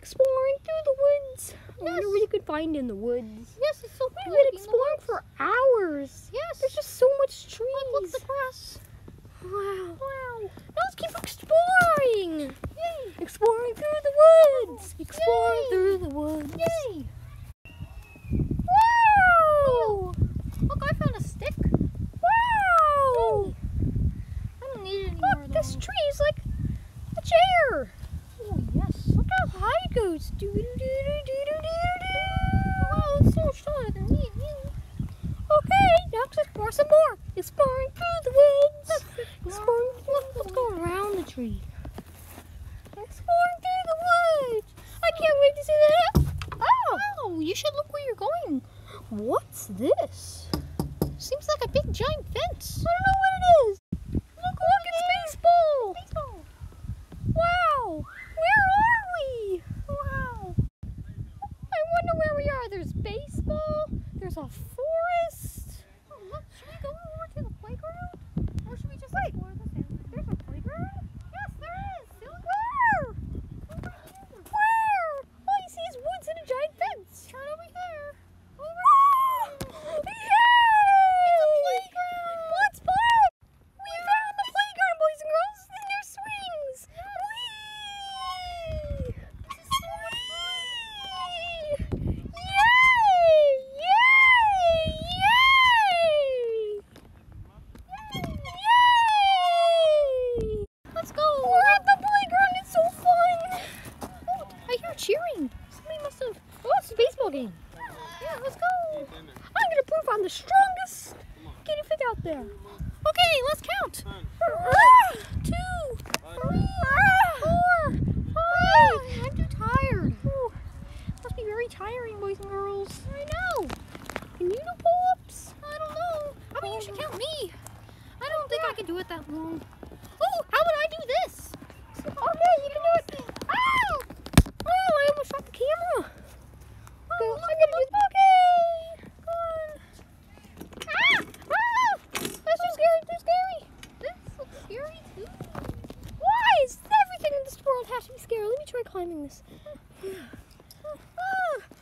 exploring through the woods. I wonder what you could find in the woods. Yes, it's so We've been exploring for hours. Yes. There's just so much trees. Look, look, the grass. Wow. Wow. Now let's keep exploring. Yay. Exploring through the woods. Exploring Yay. through the woods. Yay. Wow. Look, I found a stick. Wow. I don't need it anymore. Look, this tree is like a chair. Oh, yes. Look how high it goes. Do do do do do do do. Wow, it's so short. Okay, now let's explore some more. Exploring through the woods. Exploring. Let's go around the tree. Exploring through the woods. I can't wait to see that. Oh, Oh, you should look where you're going. what's this? Seems like a big giant fence. I don't know what it is. Look, look, it's baseball. Baseball. Wow. Where are we? Wow. I wonder where we are. There's baseball. There's a forest. Oh, look, should we go over to the playground? Or should we just explore the fence? There's a playground. Yes, there is. See, look Where? over here. Where? All you see is woods and a giant fence. Turn over here. Over Yay! What's fun? We found the playground, boys and girls, and there's swings. Whee! Whee! Yay! Yay! Yay! Yay! Let's go. We're at the playground. It's so fun. Oh, I hear cheering. Somebody must have. Oh, it's a baseball game. Yeah, let's go. I'm gonna prove I'm the strongest guinea pig out there. Okay, let's count. Ah, two, three, four, five. I'm too tired. Ooh, must be very tiring, boys and girls. I know. Can you do pull-ups? I don't know. How about you should count me? I don't think I can do it that long. Oh, how about I do this? Okay, you can do it. Ow! Oh, I almost dropped the camera. Oh, I'm gonna do. Okay. Come on. Ah! Ah! That's too scary. Too scary. This looks scary too. Why is this has to be scary? Let me try climbing this.